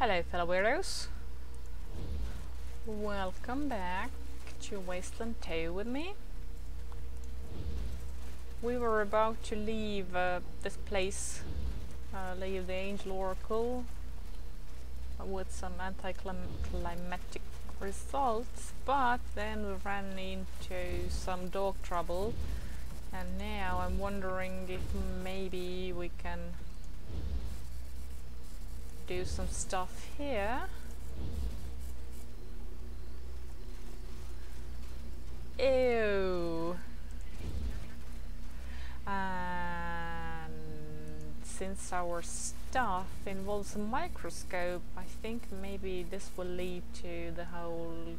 Hello fellow weirdos. Welcome back to Wasteland 2 with me. We were about to leave uh, this place, uh, leave the Angel Oracle with some anticlimactic results, but then we ran into some dog trouble and now I'm wondering if maybe we can do some stuff here. Ew. And since our stuff involves a microscope, I think maybe this will lead to the whole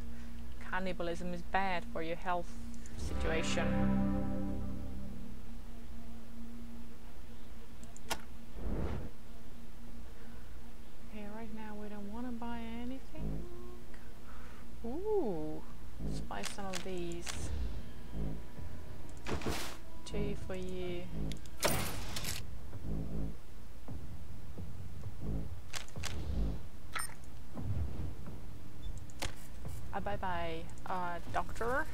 cannibalism is bad for your health situation. Ooh, let's buy some of these. Two for you. Bye bye, uh, doctor.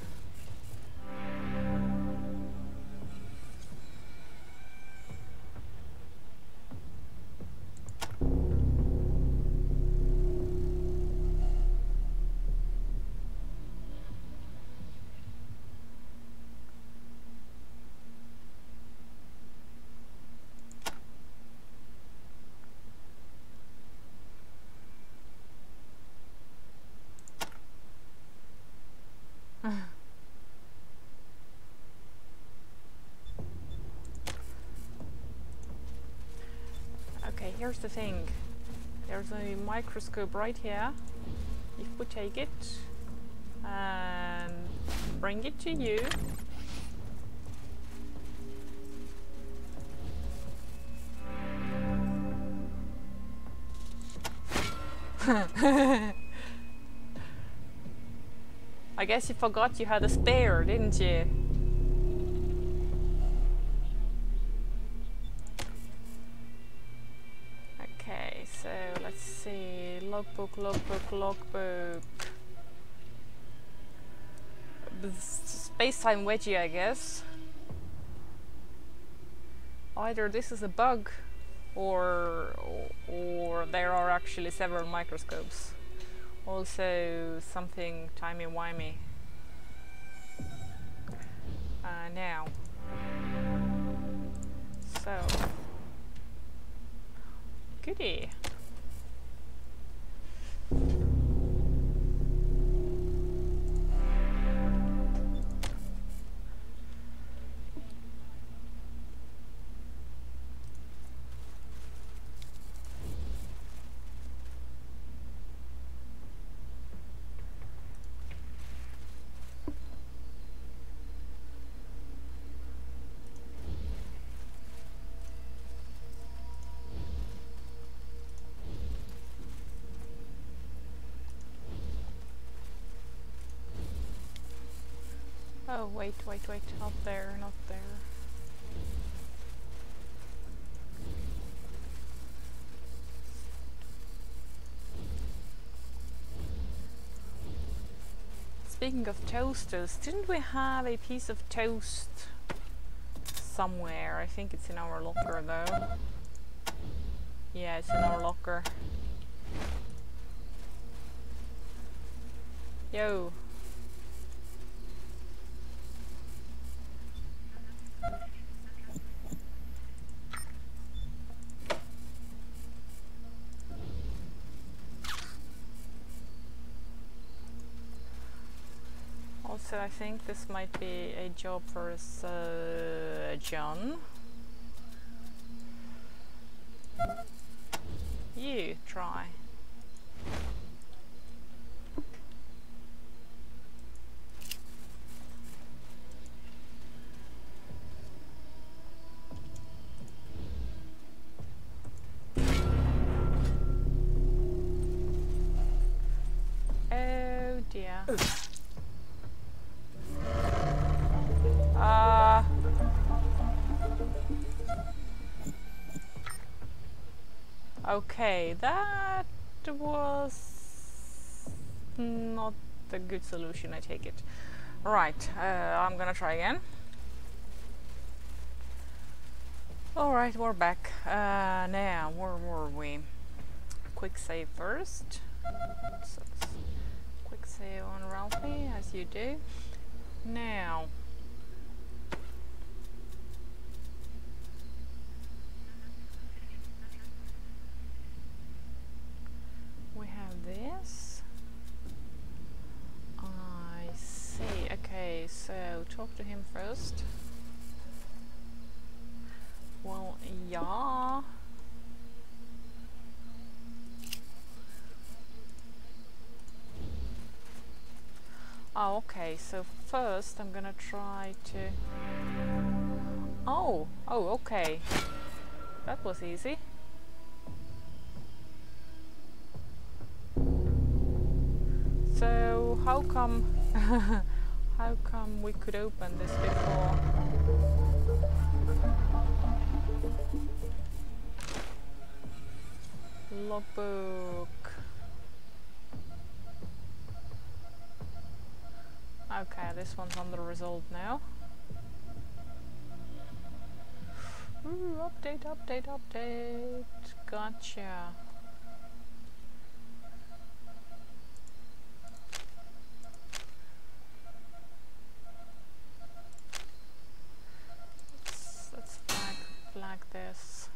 Here's the thing. There's a microscope right here. If we take it and bring it to you. I guess you forgot you had a spare, didn't you? Logbook, logbook, logbook. Space-time wedgie, I guess. Either this is a bug, or or there are actually several microscopes. Also, something timey-wimey. Uh, now. So. Goody. Oh, wait, wait, wait, not there, not there. Speaking of toasters, didn't we have a piece of toast somewhere? I think it's in our locker though. Yeah, it's in our locker. Yo. Also, I think this might be a job for uh, John. You try. Okay, that was not a good solution, I take it. Right, uh, I'm gonna try again. Alright, we're back. Uh, now, where were we? Quick save first. Quick save on Ralphie, as you do. Now, we have this. I see. Okay, so talk to him first. Well, yeah. Oh, okay, so first I'm gonna try to... Oh, oh, okay. That was easy. So, how come... how come we could open this before? Logbook. Okay, this one's under resolved now. Ooh, update, update, update. Gotcha. Let's, let's flag, flag this.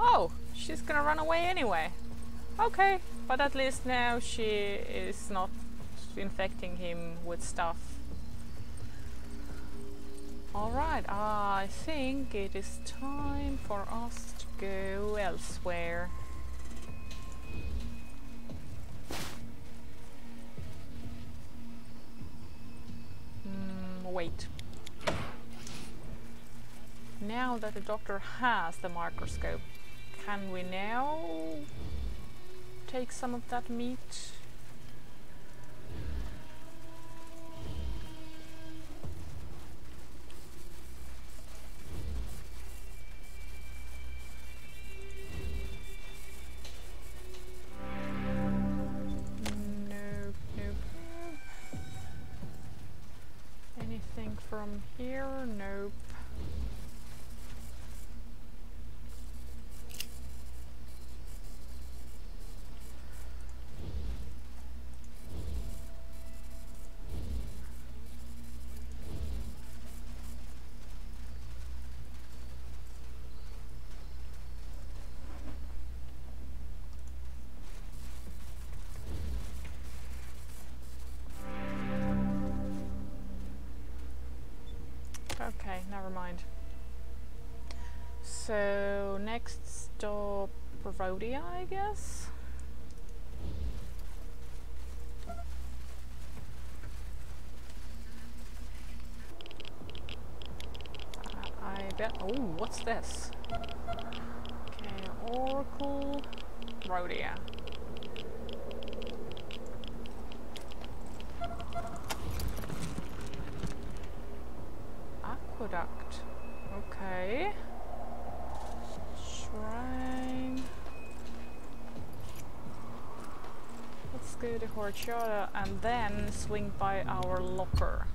Oh, she's gonna run away anyway. Okay, but at least now she is not infecting him with stuff. Alright, I think it is time for us to go elsewhere. Mm, wait. Now that the doctor has the microscope, can we now take some of that meat? Okay, never mind. So next stop Rodia, I guess. Uh, I bet. Oh, what's this? Okay, Oracle, Rodia. Aqueduct. Okay. Shrine. Let's go to Horchata and then swing by our locker.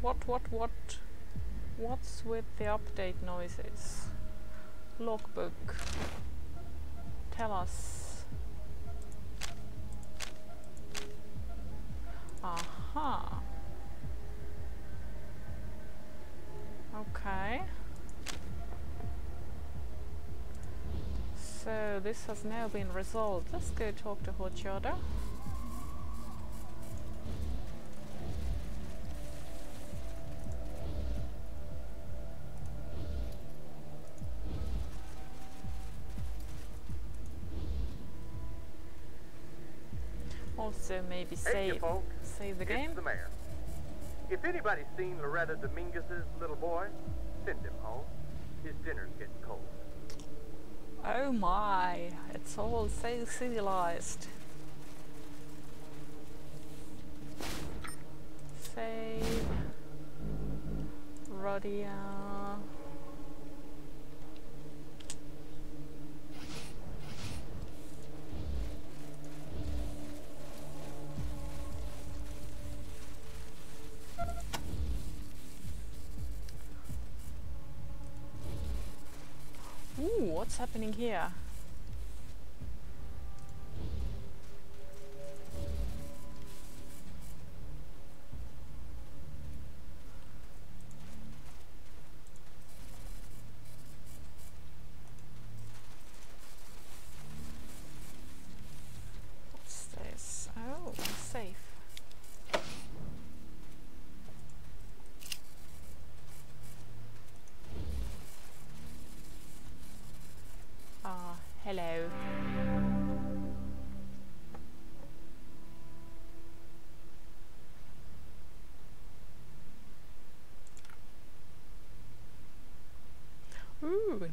What, what, what, what, what? What's with the update noises? Logbook. Tell us. Aha. Okay. So this has now been resolved. Let's go talk to Hochada. Also maybe Hey, save folks. save the game. The mayor. If anybody's seen Loretta Dominguez's little boy, send him home. His dinner's getting cold. Oh my, it's all so civilized. Save. Rodia. Um, what's happening here?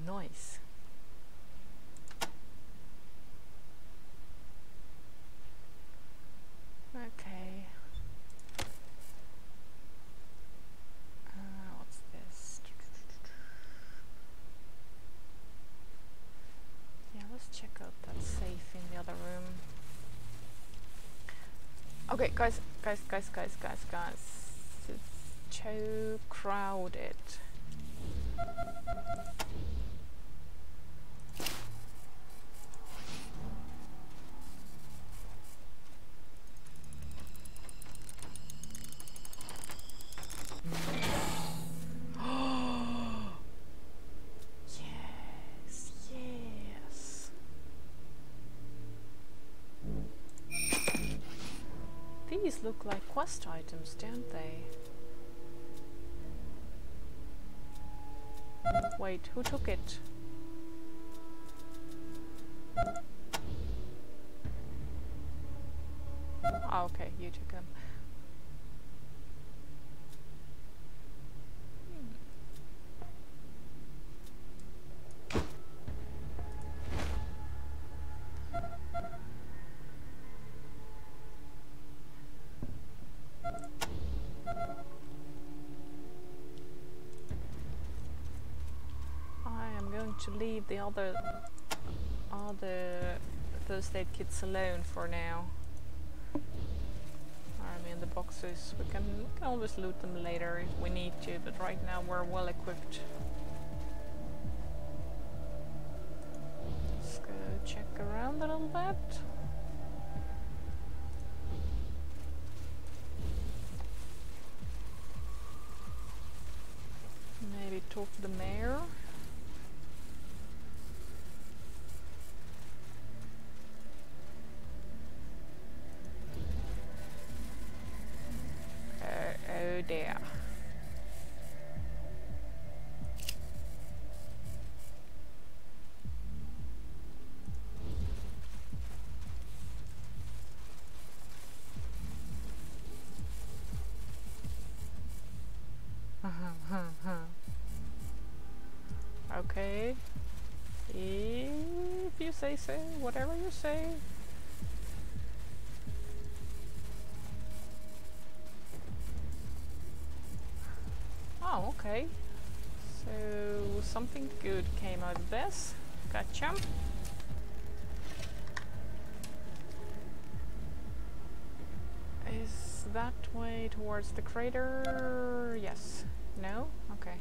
Nice. Okay. Uh, what's this? Yeah, let's check out that safe in the other room. Okay, guys, guys, guys, guys, guys, guys. It's too crowded. Yes, yes. These look like quest items, don't they? Wait, who took it? To leave the other other first aid kits alone for now. I mean the boxes, we can, we can always loot them later if we need to, but right now we're well equipped. Let's go check around a little bit. Okay. If you say so, whatever you say. Oh, okay. So something good came out of this. Gotcha. Is that way towards the crater? Yes. No? Okay.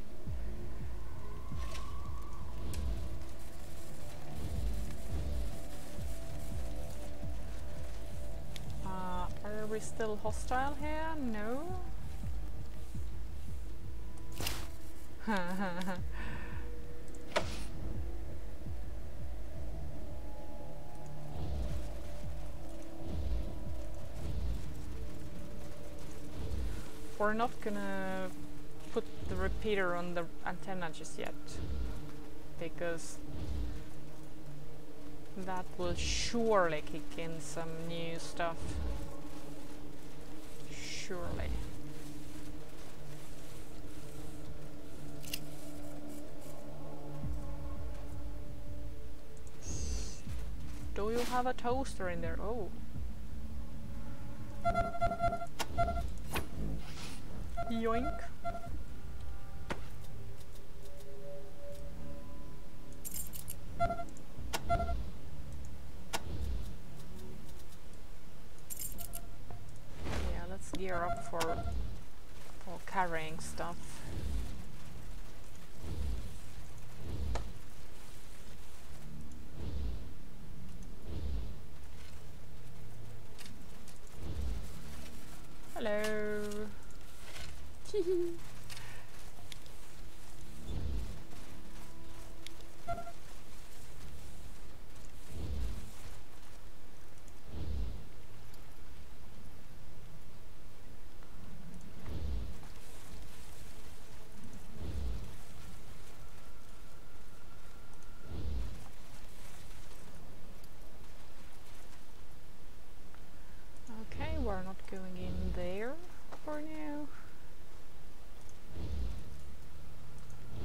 Uh, are we still hostile here? No? We're not gonna the repeater on the antenna just yet because that will surely kick in some new stuff surely Do you have a toaster in there? Oh. Yoink. Gear up for for carrying stuff. Hello. Okay, we're not going in there for now.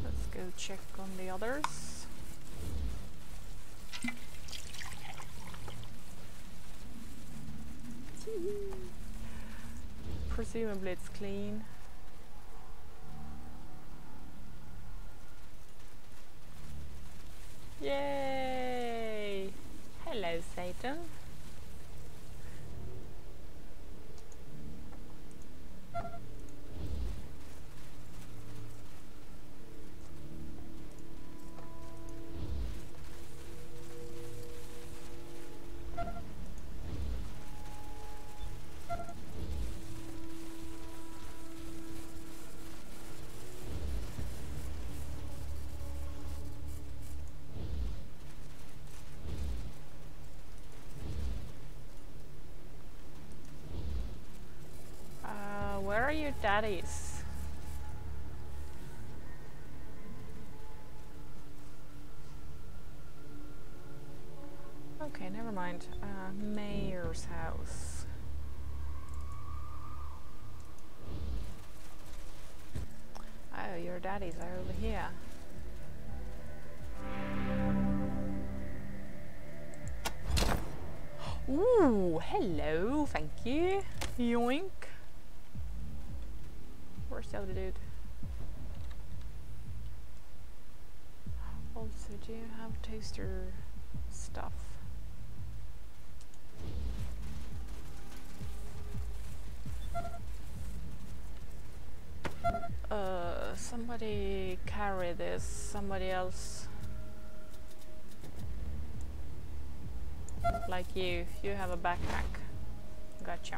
Let's go check on the others. Presumably it's clean. Daddies? Okay, never mind. Uh, mayor's house. Oh, your daddies are over here. Ooh, hello, thank you. Yoink. The dude? Also, do you have toaster stuff? Uh, somebody carry this, somebody else. Like you, you have a backpack. Gotcha.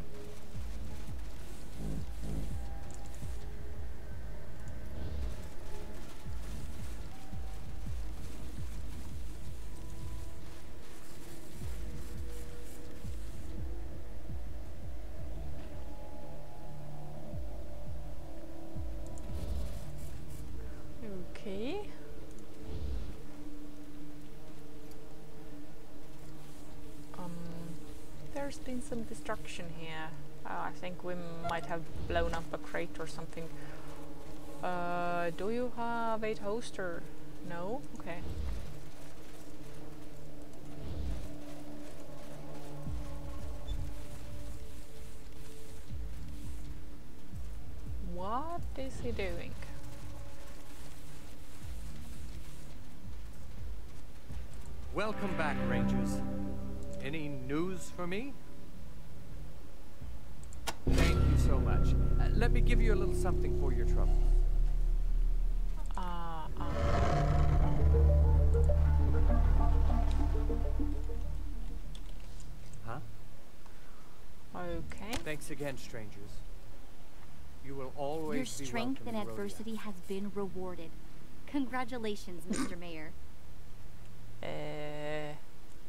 There's been some destruction here. Uh, I think we might have blown up a crate or something. Uh, do you have a toaster? No? Okay. What is he doing? Welcome back, Rangers. Any news for me? Thank you so much. Uh, let me give you a little something for your trouble. Uh, uh, Huh? okay. Thanks again, strangers. You will always Your strength in welcome to Rodia. adversity has been rewarded. Congratulations, Mr. Mayor. Uh,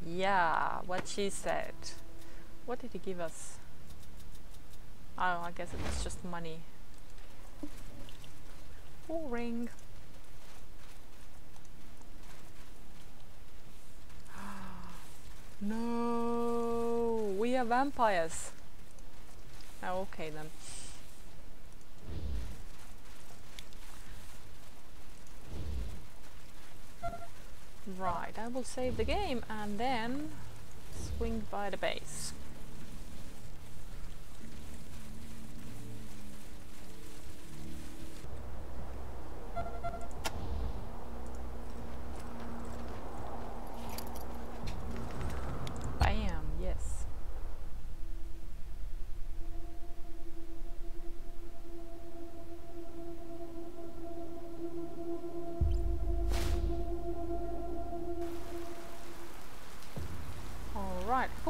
yeah, what she said. What did he give us? Oh, I guess it was just money. Boring. no, we are vampires. Oh, okay then. Right, I will save the game and then Swing by the base.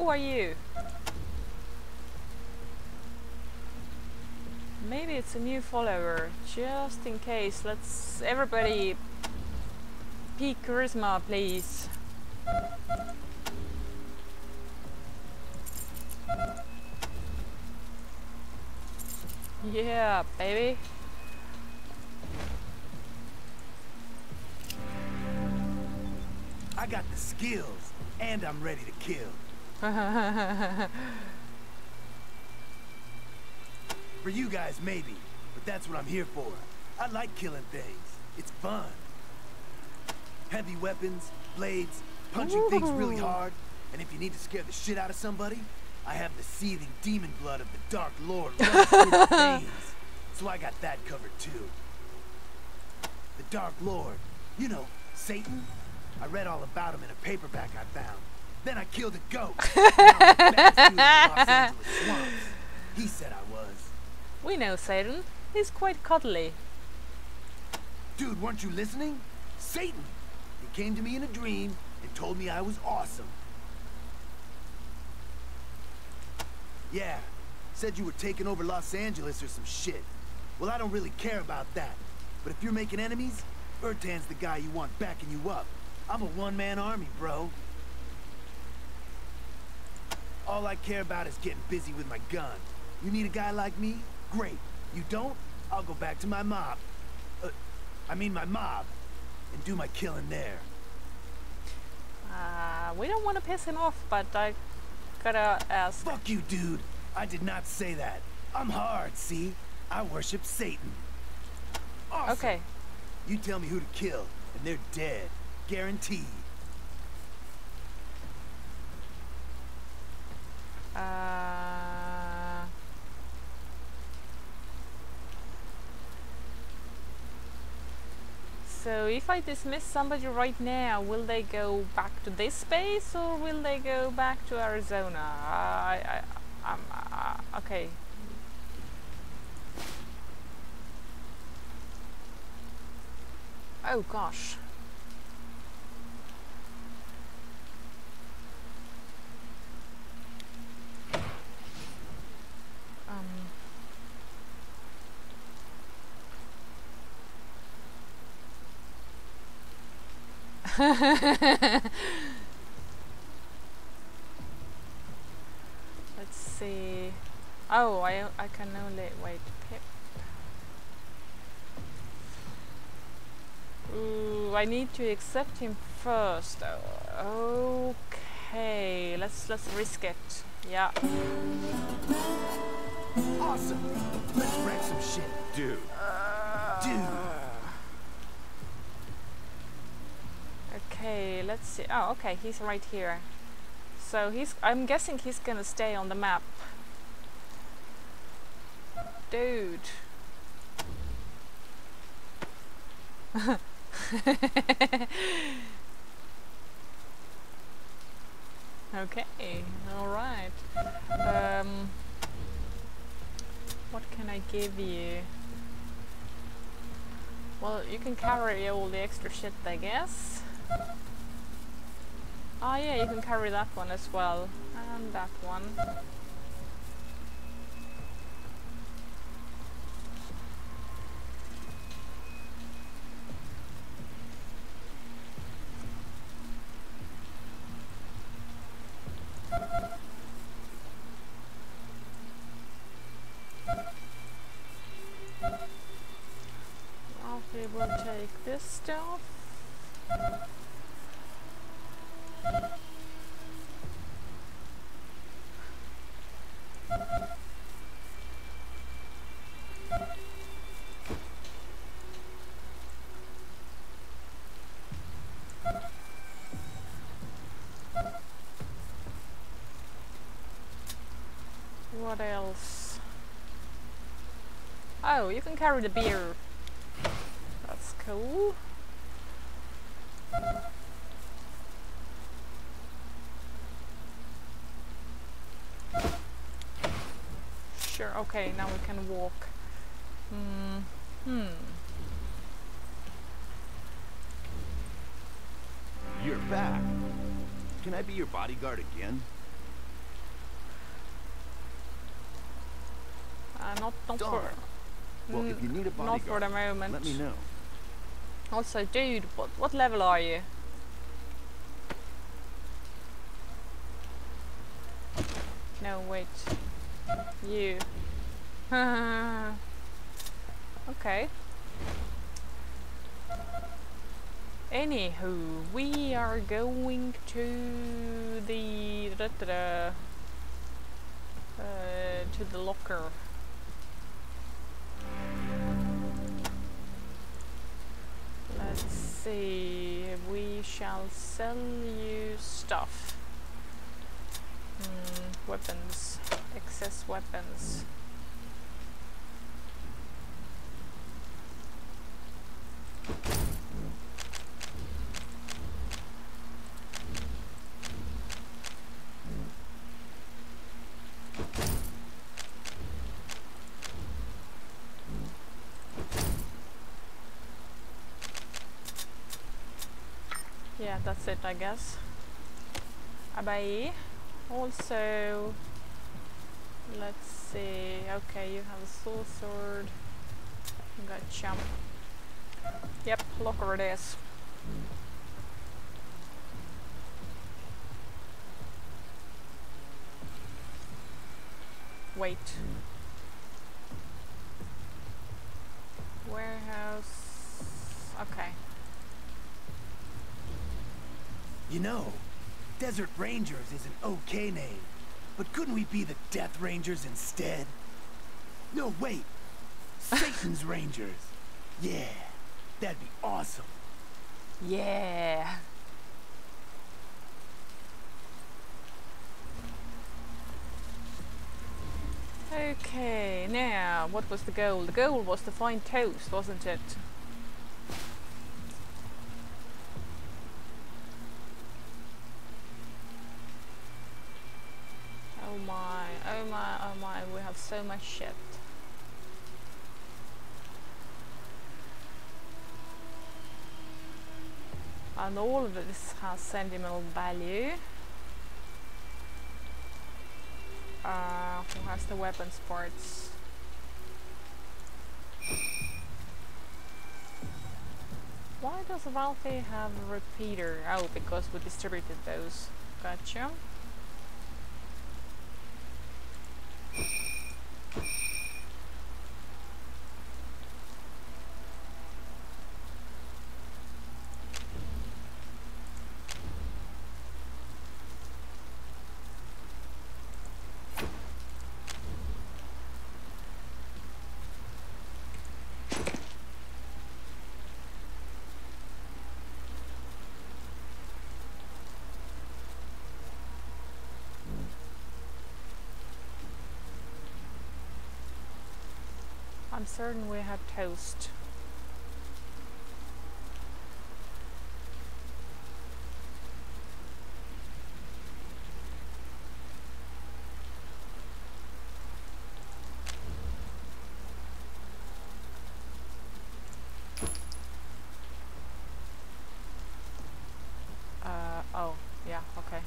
Who are you? Maybe it's a new follower, just in case. Let's everybody peak charisma, please. Yeah, baby. I got the skills, and I'm ready to kill. For you guys, maybe, but that's what I'm here for. I like killing things. It's fun. Heavy weapons, blades, punching things really hard, and if you need to scare the shit out of somebody, I have the seething demon blood of the Dark Lord running through my veins. So I got that covered too. The Dark Lord, you know, Satan. I read all about him in a paperback I found. Then I killed a goat. The baddest dude in the Los Angeles swamps. He said I was. we know Satan. He's quite cuddly. Dude, weren't you listening? Satan! He came to me in a dream and told me I was awesome. Yeah, said you were taking over Los Angeles or some shit. Well, I don't really care about that. But if you're making enemies, Ertan's the guy you want backing you up. I'm a one-man army, bro. All I care about is getting busy with my gun. You need a guy like me? Great. You don't? I'll go back to my mob. Uh, I mean my mob. And do my killing there. Uh, we don't want to piss him off, but I gotta ask. Fuck you, dude. I did not say that. I'm hard, see? I worship Satan. Awesome. Okay. You tell me who to kill, and they're dead. Guaranteed. Uh, so if I dismiss somebody right now, will they go back to this space or will they go back to Arizona? I, I, I'm, uh, okay. Oh gosh. Um, let's see. Oh, I I can only wait. Pip. Ooh, I need to accept him first. Oh, Okay, let's let's risk it. Yeah. Awesome. Let's wreck some shit. Dude. Dude. Okay, let's see. Oh, okay, he's right here. So he's. I'm guessing he's gonna stay on the map. Dude. okay, all right. Um, what can I give you? Well, you can carry all the extra shit, I guess. Oh yeah, you can carry that one as well. And that one. Okay, we'll take this stuff. What else? Oh, you can carry the beer. That's cool. Sure, okay, now we can walk. Hmm. Hmm. You're back. Can I be your bodyguard again? Not not Darn. for Well, if you need a not for the moment. let me know. Also, dude, what what level are you? No, wait. You. okay. Anywho, we are going to the da, da, da, uh, to the locker. See. We shall sell you stuff. Hmm, weapons. Excess weapons. Yeah, it, I guess. Abai. Also, let's see. Okay, you have a soul sword. You got jump. Yep, locker it is. Wait. Warehouse. Okay. You know, Desert Rangers is an okay name, but couldn't we be the Death Rangers instead? No, wait. Satan's Rangers. Yeah, that'd be awesome. Yeah. Okay, now what was the goal? The goal was to find Toast, wasn't it? Oh my, oh my, oh my, we have so much shit. and all of this has sentimental value. Uh, who has the weapons parts? Why does Valve have a repeater? Oh, because we distributed those. Gotcha. I'm certain we had toast. Uh, oh, yeah, okay.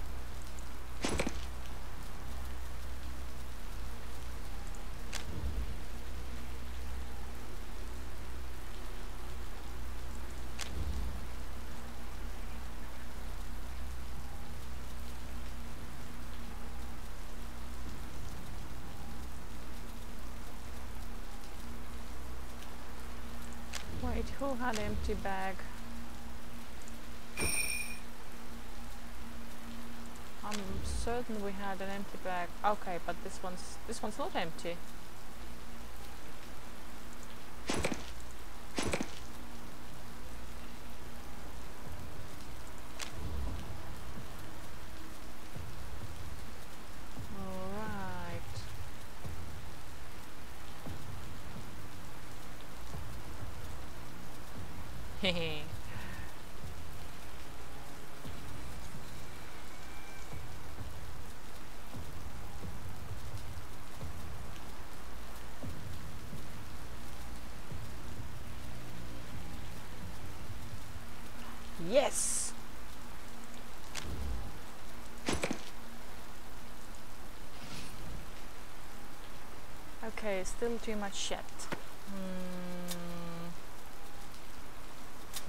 Wait, who had empty bag? I'm certain we had an empty bag. Okay, but this one's this one's not empty. Alright. Yes! Okay, still too much shit. Hmm.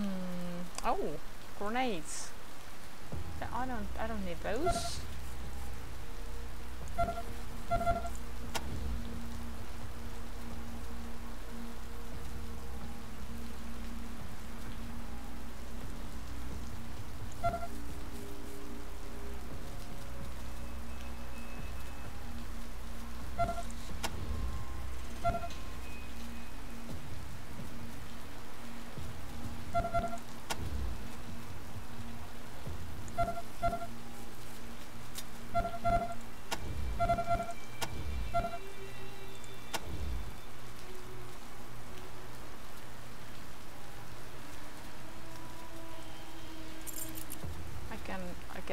Hmm. Oh, grenades. I don't. I don't need those.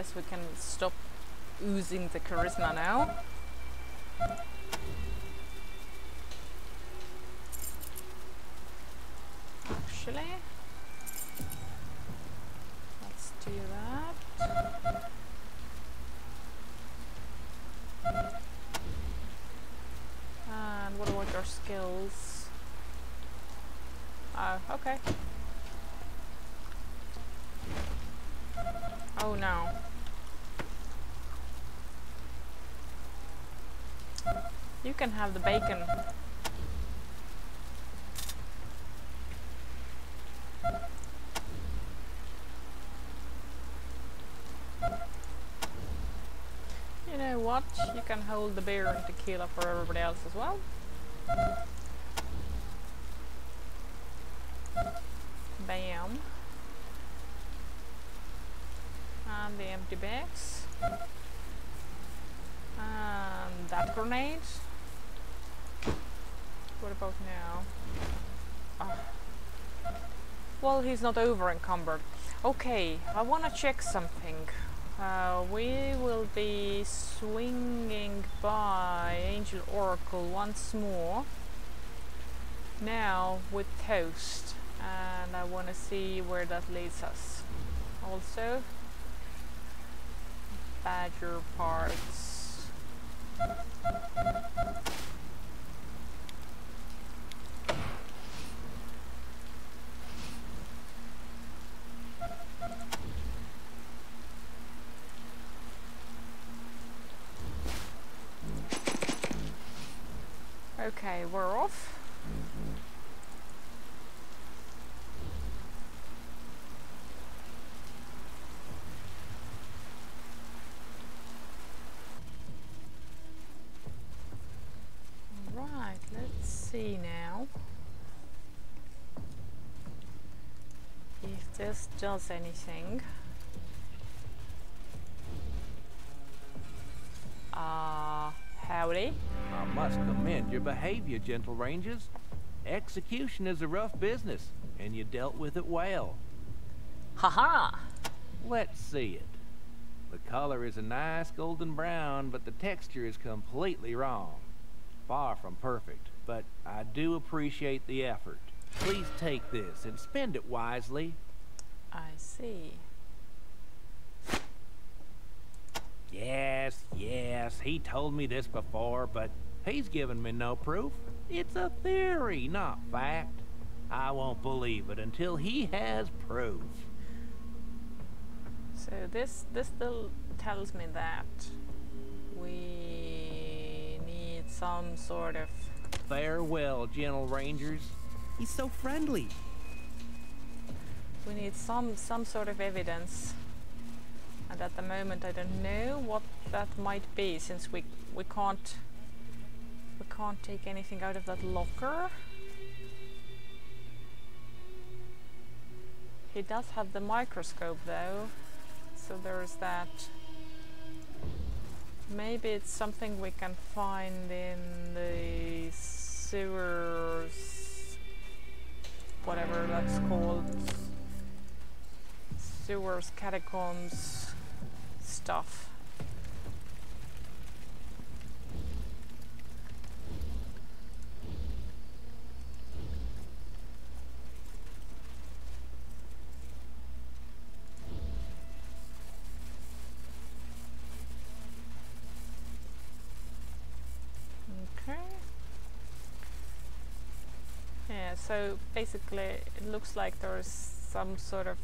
Guess we can stop oozing the charisma now. Actually, let's do that. And what about your skills? Oh, okay. Oh no. You can have the bacon. You know what? You can hold the beer and tequila for everybody else as well. Bam. And the empty bags. And that grenade. About now? Ah. Well, he's not over encumbered. Okay, I want to check something. Uh, we will be swinging by Angel Oracle once more. Now with Toast. And I want to see where that leads us. Also, badger parts. Okay, we're off. Right, let's see now if this does anything. Uh, howdy. Must commend your behavior, gentle rangers. Execution is a rough business, and you dealt with it well. Haha! Let's see it. The color is a nice golden brown, but the texture is completely wrong. Far from perfect, but I do appreciate the effort. Please take this and spend it wisely. I see. Yes, yes, he told me this before, but he's given me no proof. It's a theory, not fact. I won't believe it until he has proof. So this this still tells me that we need some sort of Farewell, gentle rangers. He's so friendly. we need some some sort of evidence. And at the moment I don't know what that might be since we we can't we can't take anything out of that locker. He does have the microscope though, so there's that. Maybe it's something we can find in the sewers, whatever that's called, sewers, catacombs stuff. Okay. Yeah, so basically it looks like there's some sort of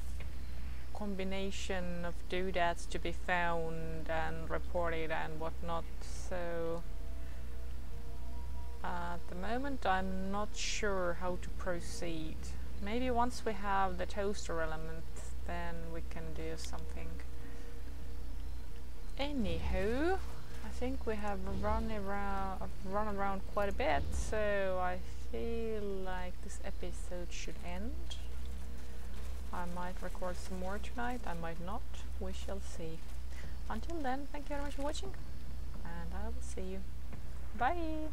combination of doodads to be found and reported and whatnot. So uh, at the moment I'm not sure how to proceed. Maybe once we have the toaster element then we can do something. Anywho, I think we have run around run around quite a bit, so I feel like this episode should end. I might record some more tonight, I might not, we shall see. Until then, thank you very much for watching, and I will see you. Bye!